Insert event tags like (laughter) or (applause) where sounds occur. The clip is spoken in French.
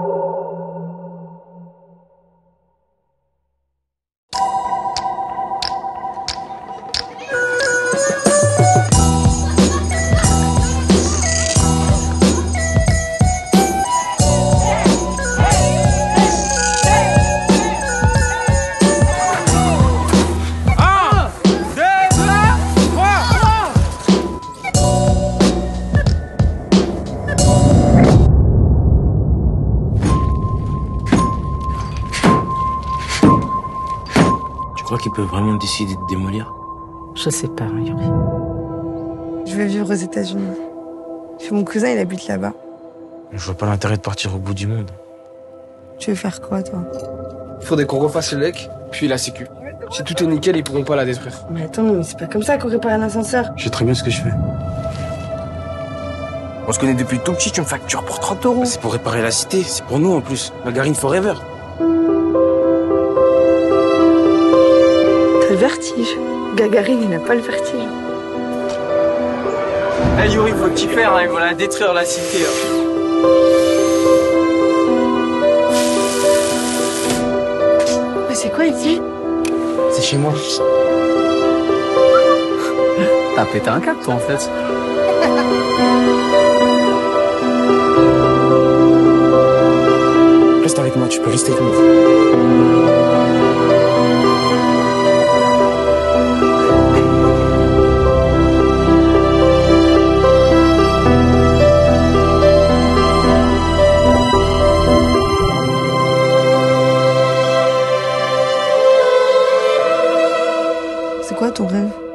Oh. Crois qu'il peut vraiment décider de démolir Je sais pas, hein, Yuri. Je vais vivre aux États-Unis. Mon cousin, il habite là-bas. Je vois pas l'intérêt de partir au bout du monde. Tu veux faire quoi, toi? Faudrait qu'on refasse le lec, puis la sécu. Si tout est nickel, ils pourront pas la détruire. Mais attends, mais c'est pas comme ça qu'on répare un ascenseur. Je sais très bien ce que je fais. On se connaît depuis tout petit, tu me factures pour 30 euros. C'est pour réparer la cité, c'est pour nous en plus. La Garine Forever. Vertige. Gagarine, il n'a pas le vertige. Eh Yuri, faut t'y faire, hein, ils vont la détruire la cité. hein. Mais c'est quoi ici C'est chez moi. (laughs) T'as pété un câble toi en fait. Reste avec moi, tu peux rester avec moi. C'est quoi ton rêve?